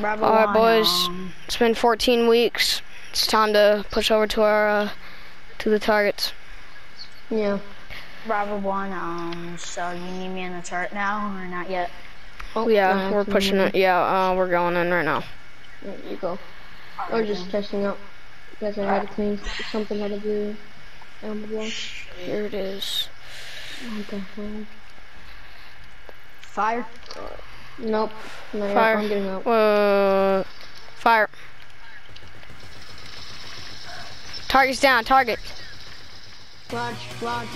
Bravo All right, boys. um, It's been 14 weeks. It's time to push over to our uh, to the targets. Yeah. Bravo one. Um. So you need me in the turret now or not yet? Oh, yeah, nah, we're pushing it. Yeah, uh, we're going in right now. There you go. Or just testing out. Because I had to clean something out of the ammo block. Here it is. What the hell? Fire. Nope. Fire. I'm getting out. Uh, fire. Target's down. Target. Lodge, lodge.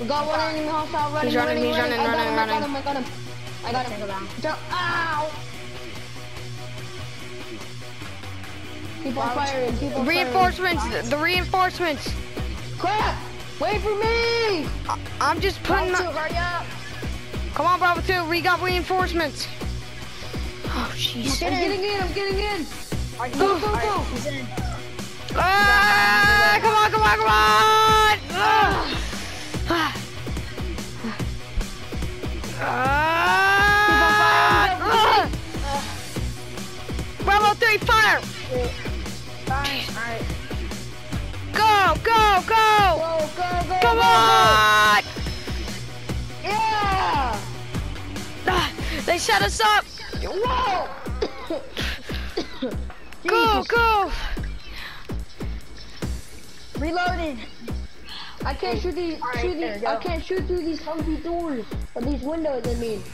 We got one enemy hostile running, He's running, he's running, I running, running. I got him, I got him. I got him. Down. Ow! Keep on firing, keep on firing. Reinforcements. The reinforcements. Crap! Wait for me! I'm just putting. Hurry up. Come on, Bravo two. We got reinforcements. Oh, jeez. I'm getting in, I'm getting in. Alright, Go, go, alright, go. He's in. Ah, come on, come on, come on! Ah. Ah. Ah. Bravo 3, fire! Fine. Go, go, go! Go, go, go, Come go, on! go. They set us up! Whoa! Go, go! Reloading. I can't shoot these, Alright, shoot these, I can't shoot through these Humvee doors, or these windows, I mean.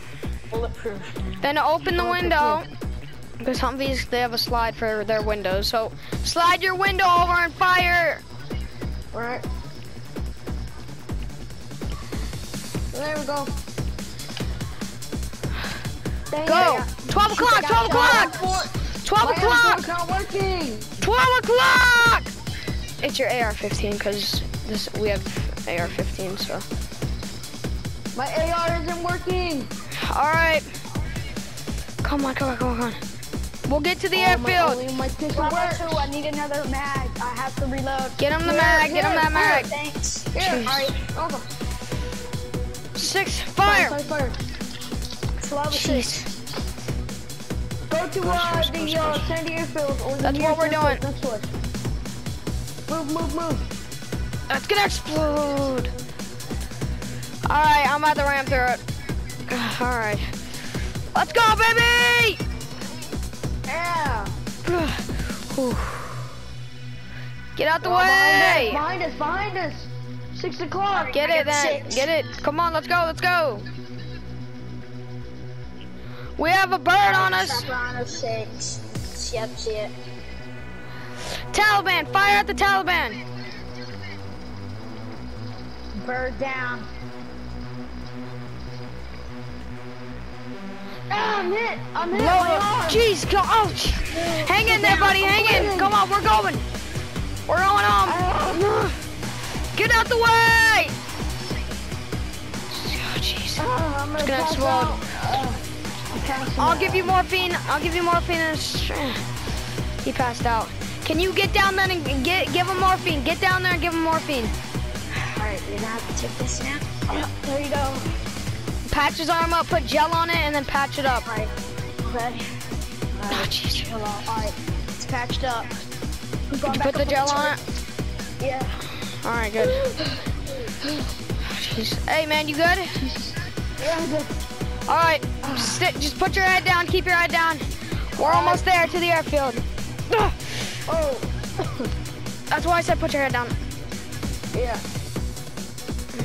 Bulletproof. Then open the window. Because Humvees, they have a slide for their windows. So slide your window over and fire! Alright. There we go. Dang Go! it. 12 o'clock, 12 o'clock! 12 o'clock! M4's not working! 12 o'clock! It's your AR-15 because this we have AR-15, so. My AR isn't working! All right. Come on, come on, come on. We'll get to the Oh, my- airfield. only my pistol Bravo works. two, I need another mag. I have to reload. Get him the Here, mag, get him here, that mag. Thanks. Here, alright. Over. Six, Fire, fire. fire, fire. It's. Jeez. Go to uh, go, the go, uh, go. Sandy Airfield or the That's what we're doing. Next to. Move, move, move. That's gonna explode. All right, I'm at the ramp through it. All right. Let's go, baby! Yeah. Get out the Behind way! us, behind us, behind us. Six o'clock. Get I it then. six. Get it. Come on, let's go, let's go. We have a bird on us. Chopper on us six. Yep, see it. Taliban, fire at the Taliban. Bird down. Ah, I'm hit. I'm hit. Blow my it. arm. Jeez, go. Ouch. Hang in there, buddy. Hang in. Come on, we're going. We're going on. Get out the way. Oh, jeez. Ah, I'm It's gonna pass explode. I'm passing I'll give you morphine. I'll give you morphine. And he passed out. Can you get down there and get give him morphine? Get down there and give him morphine. Alright, you're gonna have to take this now. There you go. Patch his arm up, put gel on it, and then patch it up. Alright, ready? Oh, jeez. Alright, it's patched up. Did you put the gel on it? Yeah. All right, good. Oh, jeez. Hey, man, you good? Yeah, I'm good. All right, sit, just put your head down. Keep your head down. We're almost there to the airfield. Oh, That's why I said put your head down. yeah.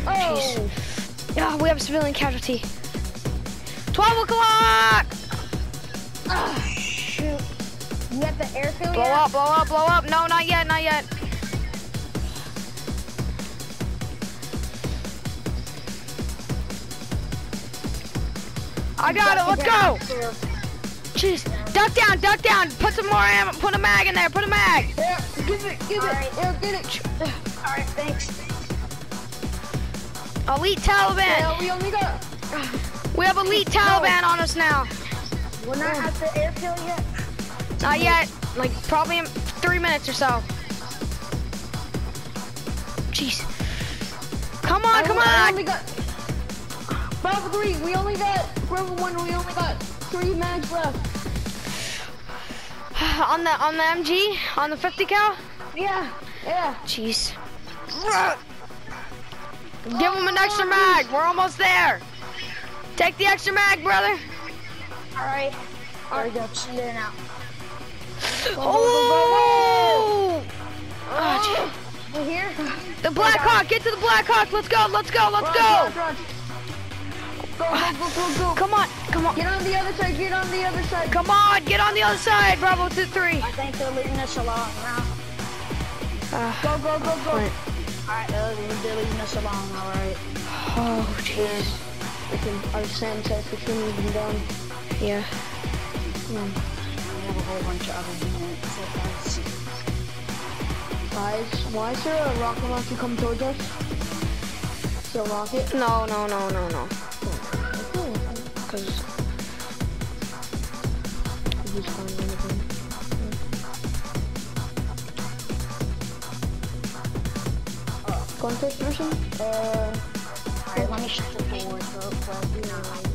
Oh, Jeez. Yeah, we have a civilian casualty. 12 o'clock! Ah, shoot. You got the airfield Blow yet? up, blow up, blow up. No, not yet, not yet. I got it, let's go! Jeez, duck down, duck down. Put some more ammo, put a mag in there, put a mag. yeah. Give it, give Alright. it. Yeah, get it. Alright, thanks. Elite Taliban. Yeah, we only got. We have elite Taliban on us now. We're not at the airfield yet. Not yet, like probably in three minutes or so. Jeez. Come on, oh, come I on. Only three. We only got. Bravo one. We only got three mags left. on the on the MG, on the 50 cal. Yeah, yeah. Jeez. Give him an extra mag. We're almost there. Take the extra mag, brother. Alright. Alright, go. Send it out. Oh! Oh. We're here. the Black Hawk. Get to the Black Hawk. Let's go. Let's go. Let's Run, go. run, run. Go, go, go, go, go. Come on. Come on. Get on the other side, get on the other side. Come on. Get on the other side. Bravo two three. I think they're leaving us alone now. Uh, Go, go, go, go. Right. Alright, they're, they're leaving us alone, alright. oh, jeez. Can, our Sam says the trim has been done. Yeah. We have a whole bunch of other units. Guys, why is there a rocket launcher come towards us? There rocket? No, no, no, no, no. Okay. Cause He's fine, anything. Going first person? Uh, Alright, let me shut the door real quick.